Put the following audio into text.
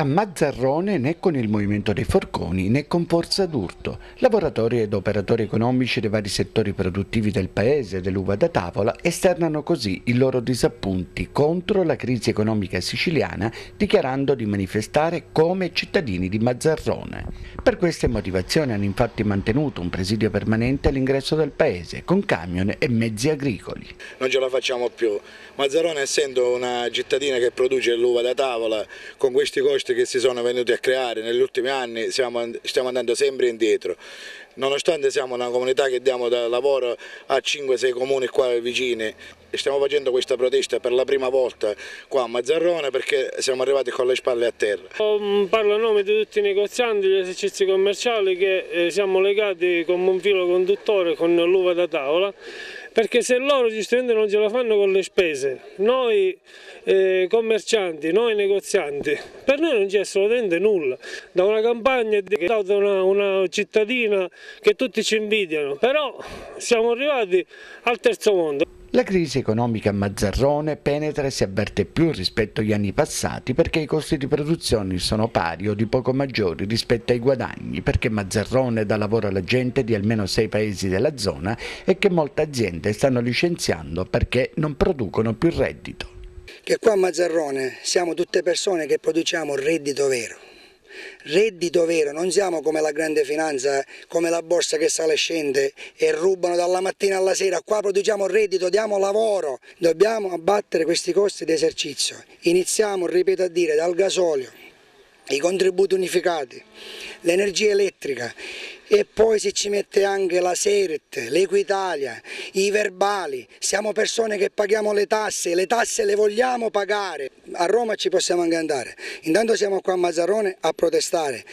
a Mazzarrone né con il Movimento dei Forconi né con Forza d'Urto. Lavoratori ed operatori economici dei vari settori produttivi del paese dell'uva da tavola esternano così i loro disappunti contro la crisi economica siciliana dichiarando di manifestare come cittadini di Mazzarrone. Per queste motivazioni hanno infatti mantenuto un presidio permanente all'ingresso del paese con camion e mezzi agricoli. Non ce la facciamo più. Mazzarrone essendo una cittadina che produce l'uva da tavola con questi costi costi che si sono venuti a creare negli ultimi anni siamo, stiamo andando sempre indietro. Nonostante siamo una comunità che diamo lavoro a 5-6 comuni qua vicini, stiamo facendo questa protesta per la prima volta qua a Mazzarrone perché siamo arrivati con le spalle a terra. Mm, parlo a nome di tutti i negozianti, gli esercizi commerciali che eh, siamo legati come un filo conduttore con l'uva da tavola perché se loro giustamente non ce la fanno con le spese, noi eh, commercianti, noi negozianti, per noi non c'è assolutamente nulla. Da una campagna stata una, una cittadina che tutti ci invidiano, però siamo arrivati al terzo mondo. La crisi economica a Mazzarrone penetra e si avverte più rispetto agli anni passati perché i costi di produzione sono pari o di poco maggiori rispetto ai guadagni, perché Mazzarrone dà lavoro alla gente di almeno sei paesi della zona e che molte aziende stanno licenziando perché non producono più reddito. Che qua a Mazzarrone siamo tutte persone che produciamo reddito vero reddito vero, non siamo come la grande finanza, come la borsa che sale e scende e rubano dalla mattina alla sera, qua produciamo reddito, diamo lavoro, dobbiamo abbattere questi costi di esercizio, iniziamo, ripeto a dire, dal gasolio, i contributi unificati, l'energia elettrica e poi si ci mette anche la SERT, l'Equitalia, i verbali, siamo persone che paghiamo le tasse, le tasse le vogliamo pagare, a Roma ci possiamo anche andare, intanto siamo qua a Mazzarone a protestare.